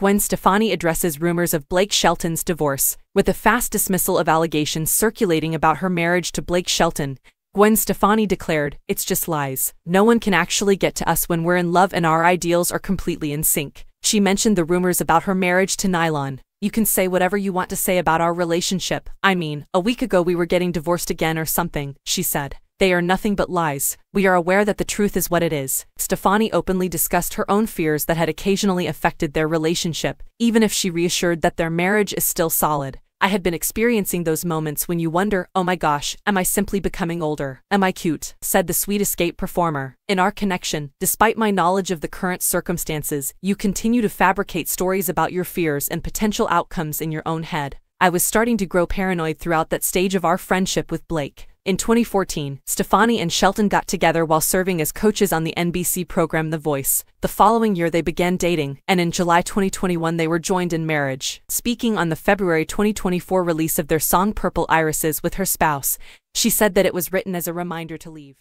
Gwen Stefani addresses rumors of Blake Shelton's divorce. With a fast dismissal of allegations circulating about her marriage to Blake Shelton, Gwen Stefani declared, It's just lies. No one can actually get to us when we're in love and our ideals are completely in sync. She mentioned the rumors about her marriage to Nylon. You can say whatever you want to say about our relationship. I mean, a week ago we were getting divorced again or something, she said. They are nothing but lies. We are aware that the truth is what it is. Stefani openly discussed her own fears that had occasionally affected their relationship, even if she reassured that their marriage is still solid. I had been experiencing those moments when you wonder, oh my gosh, am I simply becoming older? Am I cute? said the sweet escape performer. In our connection, despite my knowledge of the current circumstances, you continue to fabricate stories about your fears and potential outcomes in your own head. I was starting to grow paranoid throughout that stage of our friendship with Blake. In 2014, Stefani and Shelton got together while serving as coaches on the NBC program The Voice. The following year they began dating, and in July 2021 they were joined in marriage. Speaking on the February 2024 release of their song Purple Irises with her spouse, she said that it was written as a reminder to leave.